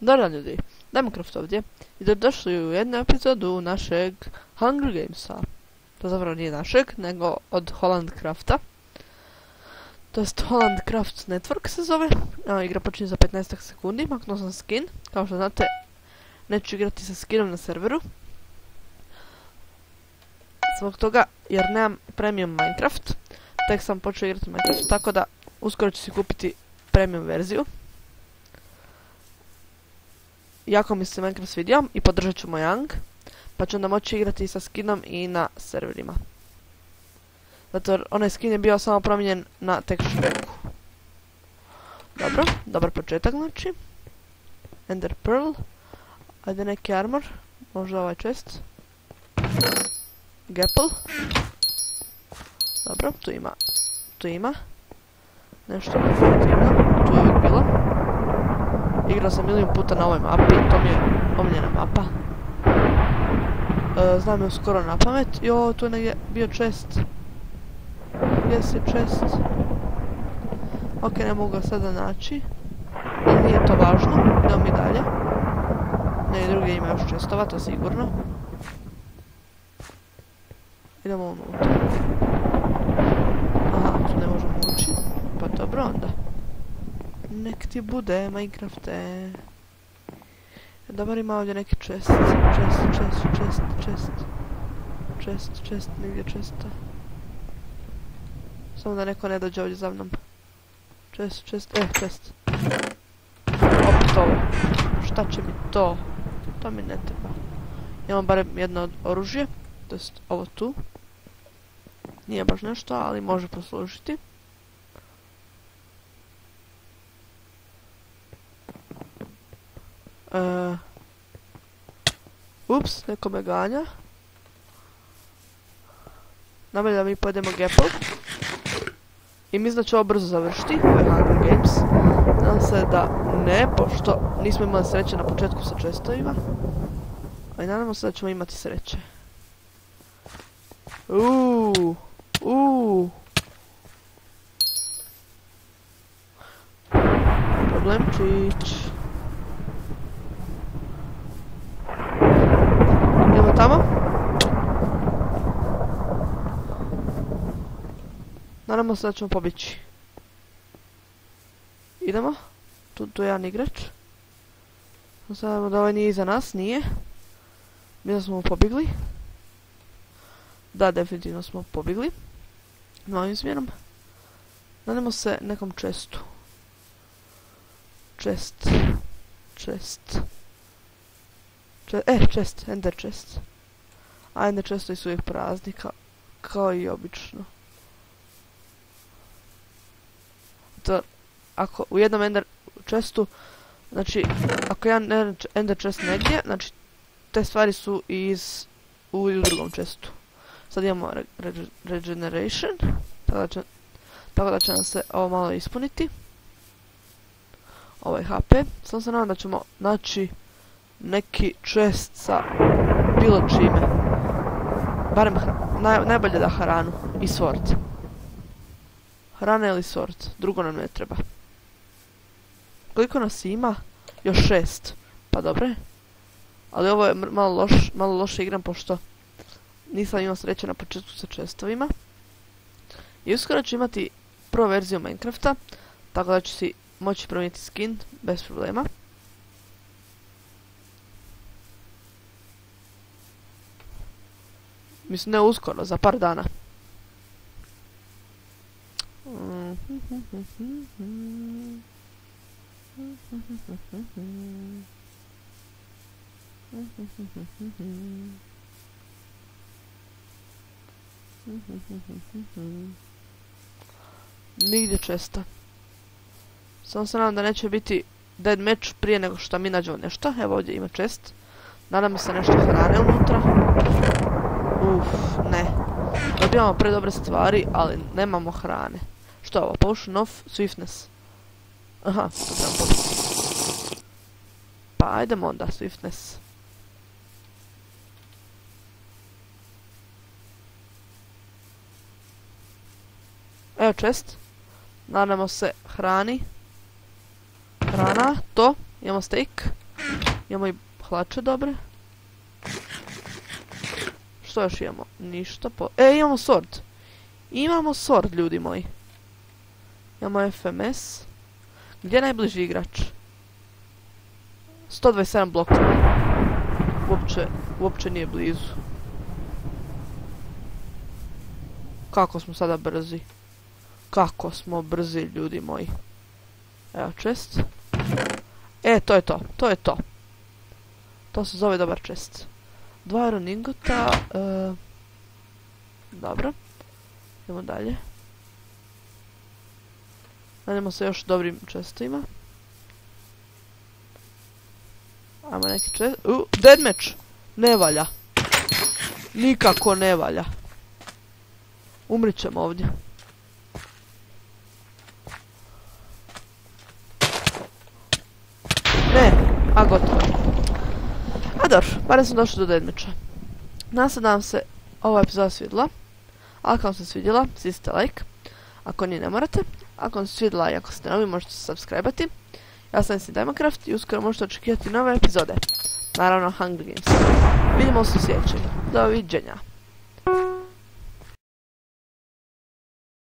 Dobro ljudi, Democraft ovdje i došli u jednu epizodu našeg Hunger Gamesa. To zapravo nije našeg, nego od Hollandcrafta. To jest Hollandcraft Network se zove. A, igra počinje za 15 sekundi, maknuo sam skin. Kao što znate, neću igrati sa skinom na serveru. Zbog toga, jer nemam premium Minecraft. Tek sam počeo igrati Minecraft, tako da uskoro ću si kupiti premium verziju jako mi se Minecraft svidio i podržat ću Mojang, pa ću onda moći igrati sa skinom i na serverima. Zato onaj skin je bio samo promijenjen na texture Dobro, dobar početak znači. Ender Pearl. Ajde neki armor. Možda ovaj chest. Gapple. Dobro, tu ima. Tu ima. Nešto. Tu je uvijek bilo. Igrao sam milijun puta na ovoj mapi, to mi je omljena mapa. E, znam je skoro na pamet. Jo, tu je negdje bio čest. Gdje si čest? Ok, ne mogu ga sada naći. Ali nije to važno, idemo mi dalje. Ne, drugi ima još čestova, to sigurno. Idemo unutra. Aha, tu ne možemo ući. Pa dobro onda. Nek ti bude, Minecrafte. Dobar ima ovdje neki chest, chest, chest, chest, chest. Chest, chest, nigdje chesta. Samo da neko ne dođe ovdje za mnom. Chest, chest, e, chest. Opet ovo. Šta će mi to? To mi ne treba. Imam barem jedno oružje. To jest ovo tu. Nije baš nešto, ali može poslužiti. Uh, ups, neko me ganja. Najbolje da mi pojedemo Gapple. I da će ovo brzo završiti, ovaj Hunger Games. Nadam se da ne, pošto nismo imali sreće na početku sa čestovima. Ali nadamo se da ćemo imati sreće. Uuu, uuu. Problemčić. Nadamo se da ćemo pobjeći. Idemo. Tu, je jedan igrač. Sadamo da ovaj nije iza nas, nije. Mi da smo pobjegli. Da, definitivno smo pobjegli. Novim smjerom. Nadamo se nekom čestu. Čest. Čest. E, chest, ender chest. A ender chestovi su uvijek prazni, kao i obično. To, ako u jednom ender chestu, znači, ako jedan ender chest negdje, znači, te stvari su iz, u, drugom chestu. Sad imamo regeneration, tako da, će, nam se ovo malo ispuniti. Ovo je HP, samo se nadam da ćemo naći neki čest sa bilo čime. Barem najbolje da hranu i sort. Hrana ili sort, drugo nam ne treba. Koliko nas ima? Još šest. Pa dobre. Ali ovo je malo, loš, malo loše igram pošto nisam imao sreće na početku sa čestovima. I uskoro ću imati prvu verziju Minecrafta, tako da ću si moći promijeniti skin bez problema. Mislim, ne uskoro, za par dana. Nigdje česta. Samo se nadam da neće biti dead match prije nego što mi nađemo nešto. Evo ovdje ima čest. Nadam se nešto hrane unutra. Uff, ne. Dobijamo predobre stvari, ali nemamo hrane. Što je ovo? Potion of Swiftness. Aha, to trebamo pobiti. Pa ajdemo onda, Swiftness. Evo čest. Nadamo se hrani. Hrana, to. Imamo steak. Imamo i hlače dobre. Što još imamo? Ništa po... E, imamo sword. Imamo sword, ljudi moji. Imamo FMS. Gdje je najbliži igrač? 127 blokova. Uopće, uopće nije blizu. Kako smo sada brzi. Kako smo brzi, ljudi moji. Evo, čest. E, to je to. To je to. To se zove dobar čest. Dva iron ingota. E, dobro. Idemo dalje. Nadamo se još dobrim čestovima. Ajmo neki čest... U, deadmatch! Ne valja. Nikako ne valja. Umrit ćemo ovdje. Ne, a gotovo. A dobro, barem sam došao do deadmatcha. Nadam se ova epizoda svidjela. Ako vam se svidjela, stisnite like. Ako nije ne morate. Ako vam se svidjela i ako ste novi, možete se subscribe-ati. Ja sam si Democraft i uskoro možete očekivati nove epizode. Naravno, Hunger Games. Vidimo se u sljedećem. Doviđenja.